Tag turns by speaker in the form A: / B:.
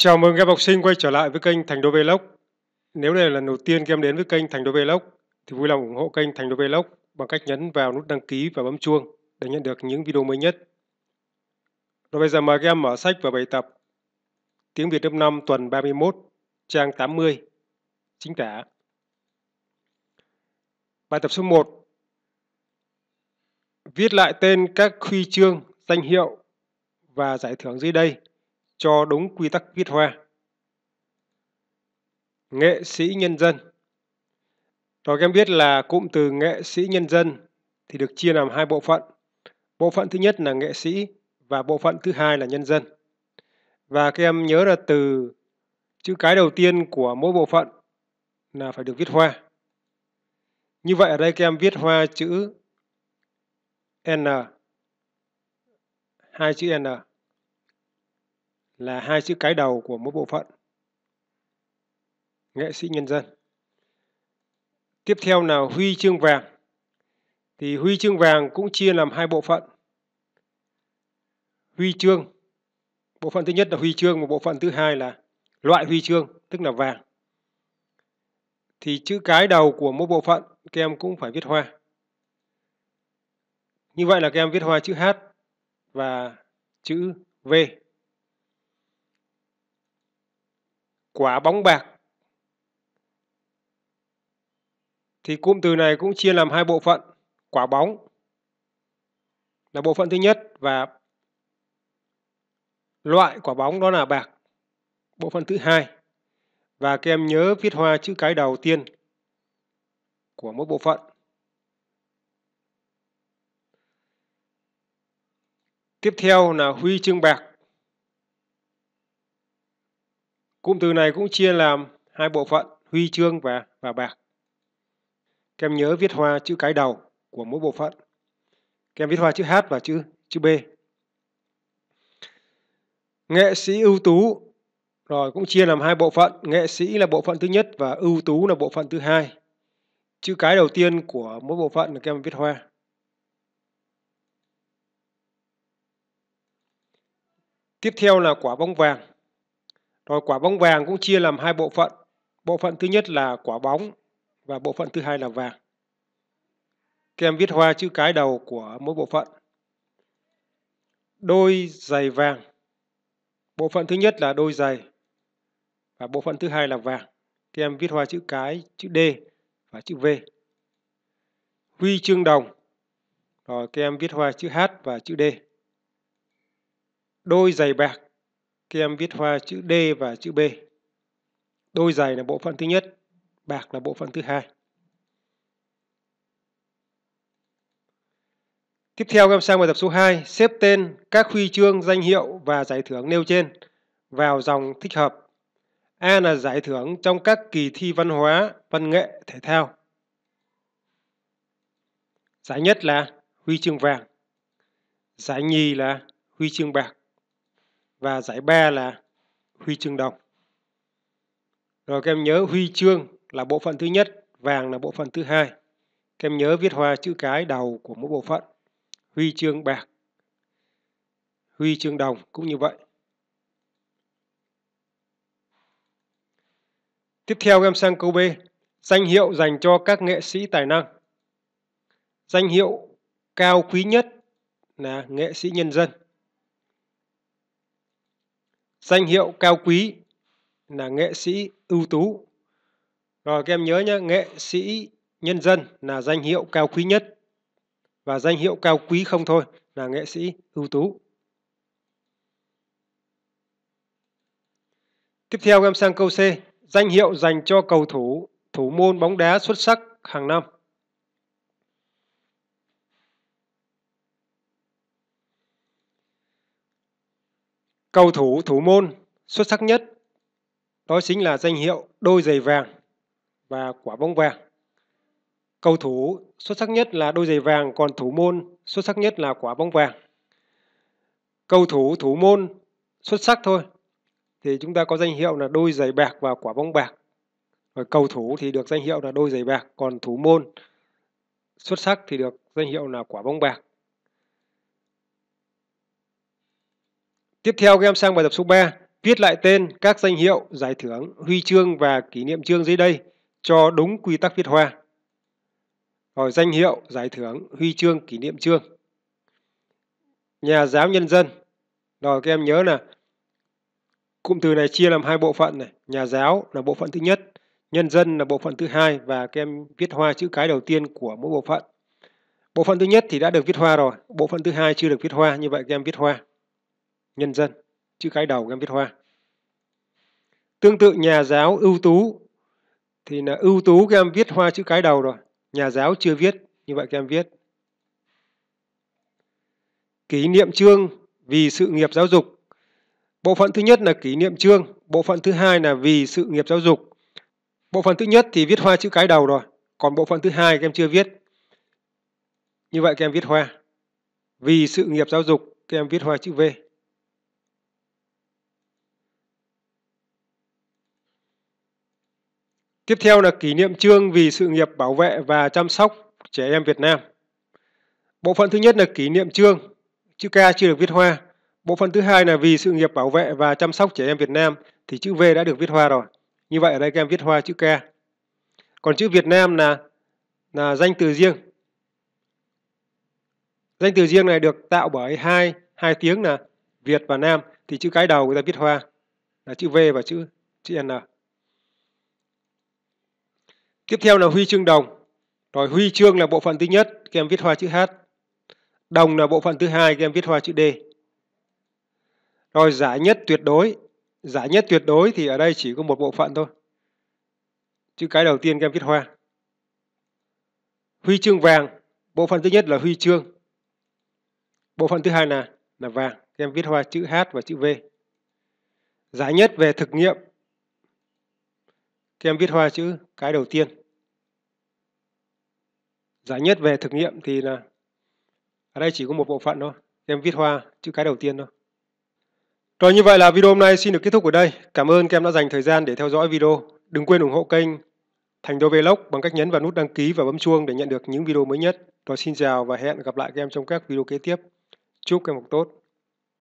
A: Chào mừng các học sinh quay trở lại với kênh Thành Đô Vlog. Nếu đây là lần đầu tiên các em đến với kênh Thành Đô Vlog thì vui lòng ủng hộ kênh Thành Đô Vlog bằng cách nhấn vào nút đăng ký và bấm chuông để nhận được những video mới nhất. Rồi bây giờ mời các em mở sách và bài tập Tiếng Việt lớp 5 tuần 31, trang 80, chính tả. Bài tập số 1 Viết lại tên các huy chương, danh hiệu và giải thưởng dưới đây cho đúng quy tắc viết hoa. Nghệ sĩ nhân dân Rồi các em biết là cụm từ nghệ sĩ nhân dân thì được chia làm hai bộ phận. Bộ phận thứ nhất là nghệ sĩ và bộ phận thứ hai là nhân dân. Và các em nhớ là từ chữ cái đầu tiên của mỗi bộ phận là phải được viết hoa. Như vậy ở đây các em viết hoa chữ N, hai chữ N là hai chữ cái đầu của mỗi bộ phận. Nghệ sĩ nhân dân. Tiếp theo là huy chương vàng. Thì huy chương vàng cũng chia làm hai bộ phận. Huy chương. Bộ phận thứ nhất là huy chương và bộ phận thứ hai là loại huy chương, tức là vàng. Thì chữ cái đầu của mỗi bộ phận các em cũng phải viết hoa. Như vậy là các em viết hoa chữ H và chữ V. quả bóng bạc. Thì cụm từ này cũng chia làm hai bộ phận, quả bóng là bộ phận thứ nhất và loại quả bóng đó là bạc, bộ phận thứ hai. Và các em nhớ viết hoa chữ cái đầu tiên của mỗi bộ phận. Tiếp theo là huy chương bạc. Cụm từ này cũng chia làm hai bộ phận huy chương và và bạc. Các em nhớ viết hoa chữ cái đầu của mỗi bộ phận. Các em viết hoa chữ H và chữ chữ B. Nghệ sĩ ưu tú rồi cũng chia làm hai bộ phận, nghệ sĩ là bộ phận thứ nhất và ưu tú là bộ phận thứ hai. Chữ cái đầu tiên của mỗi bộ phận là các em viết hoa. Tiếp theo là quả bóng vàng. Rồi quả bóng vàng cũng chia làm hai bộ phận. Bộ phận thứ nhất là quả bóng và bộ phận thứ hai là vàng. Các em viết hoa chữ cái đầu của mỗi bộ phận. Đôi giày vàng. Bộ phận thứ nhất là đôi giày và bộ phận thứ hai là vàng. Các em viết hoa chữ cái, chữ D và chữ V. Huy chương đồng. Rồi các em viết hoa chữ H và chữ D. Đôi giày bạc các em viết hoa chữ D và chữ B. Đôi giày là bộ phận thứ nhất, bạc là bộ phận thứ hai. Tiếp theo các em sang bài tập số 2, xếp tên các huy chương, danh hiệu và giải thưởng nêu trên vào dòng thích hợp. A là giải thưởng trong các kỳ thi văn hóa, văn nghệ, thể thao. Giải nhất là huy chương vàng. Giải nhì là huy chương bạc và giải ba là huy chương đồng. Rồi các em nhớ huy chương là bộ phận thứ nhất, vàng là bộ phận thứ hai. Các em nhớ viết hoa chữ cái đầu của mỗi bộ phận. Huy chương bạc, huy chương đồng cũng như vậy. Tiếp theo em sang câu B. Danh hiệu dành cho các nghệ sĩ tài năng. Danh hiệu cao quý nhất là nghệ sĩ nhân dân. Danh hiệu cao quý là nghệ sĩ ưu tú. Rồi các em nhớ nhé, nghệ sĩ nhân dân là danh hiệu cao quý nhất. Và danh hiệu cao quý không thôi là nghệ sĩ ưu tú. Tiếp theo em sang câu C. Danh hiệu dành cho cầu thủ, thủ môn bóng đá xuất sắc hàng năm. Cầu thủ thủ môn xuất sắc nhất đó chính là danh hiệu đôi giày vàng và quả bóng vàng. Cầu thủ xuất sắc nhất là đôi giày vàng, còn thủ môn xuất sắc nhất là quả bóng vàng. Cầu thủ thủ môn xuất sắc thôi thì chúng ta có danh hiệu là đôi giày bạc và quả bóng bạc. Rồi cầu thủ thì được danh hiệu là đôi giày bạc, còn thủ môn xuất sắc thì được danh hiệu là quả bóng bạc. Tiếp theo các em sang bài tập số 3. Viết lại tên các danh hiệu, giải thưởng, huy chương và kỷ niệm chương dưới đây cho đúng quy tắc viết hoa. Rồi danh hiệu, giải thưởng, huy chương, kỷ niệm chương. Nhà giáo nhân dân. Rồi các em nhớ là cụm từ này chia làm hai bộ phận này. Nhà giáo là bộ phận thứ nhất, nhân dân là bộ phận thứ hai và các em viết hoa chữ cái đầu tiên của mỗi bộ phận. Bộ phận thứ nhất thì đã được viết hoa rồi, bộ phận thứ hai chưa được viết hoa, như vậy các em viết hoa. Nhân dân, chữ cái đầu em viết hoa. Tương tự nhà giáo ưu tú thì là ưu tú các em viết hoa chữ cái đầu rồi, nhà giáo chưa viết, như vậy các em viết. Kỷ niệm chương vì sự nghiệp giáo dục. Bộ phận thứ nhất là kỷ niệm chương, bộ phận thứ hai là vì sự nghiệp giáo dục. Bộ phận thứ nhất thì viết hoa chữ cái đầu rồi, còn bộ phận thứ hai các em chưa viết. Như vậy các em viết hoa. Vì sự nghiệp giáo dục, các em viết hoa chữ V. Tiếp theo là kỷ niệm chương vì sự nghiệp bảo vệ và chăm sóc trẻ em Việt Nam. Bộ phận thứ nhất là kỷ niệm chương, chữ K chưa được viết hoa. Bộ phận thứ hai là vì sự nghiệp bảo vệ và chăm sóc trẻ em Việt Nam thì chữ V đã được viết hoa rồi. Như vậy ở đây các em viết hoa chữ K. Còn chữ Việt Nam là là danh từ riêng. Danh từ riêng này được tạo bởi hai hai tiếng là Việt và Nam thì chữ cái đầu người ta viết hoa là chữ V và chữ chữ N. Tiếp theo là huy chương đồng. Rồi huy chương là bộ phận thứ nhất, các em viết hoa chữ H. Đồng là bộ phận thứ hai, các em viết hoa chữ D. Rồi giải nhất tuyệt đối. Giải nhất tuyệt đối thì ở đây chỉ có một bộ phận thôi. Chữ cái đầu tiên các em viết hoa. Huy chương vàng, bộ phận thứ nhất là huy chương. Bộ phận thứ hai là là vàng, các em viết hoa chữ H và chữ V. Giải nhất về thực nghiệm. Các em viết hoa chữ cái đầu tiên. Giải nhất về thực nghiệm thì là, ở đây chỉ có một bộ phận thôi. Các em viết hoa chữ cái đầu tiên thôi. Rồi như vậy là video hôm nay xin được kết thúc ở đây. Cảm ơn các em đã dành thời gian để theo dõi video. Đừng quên ủng hộ kênh Thành Đô Vlog bằng cách nhấn vào nút đăng ký và bấm chuông để nhận được những video mới nhất. Rồi xin chào và hẹn gặp lại các em trong các video kế tiếp. Chúc các em học tốt.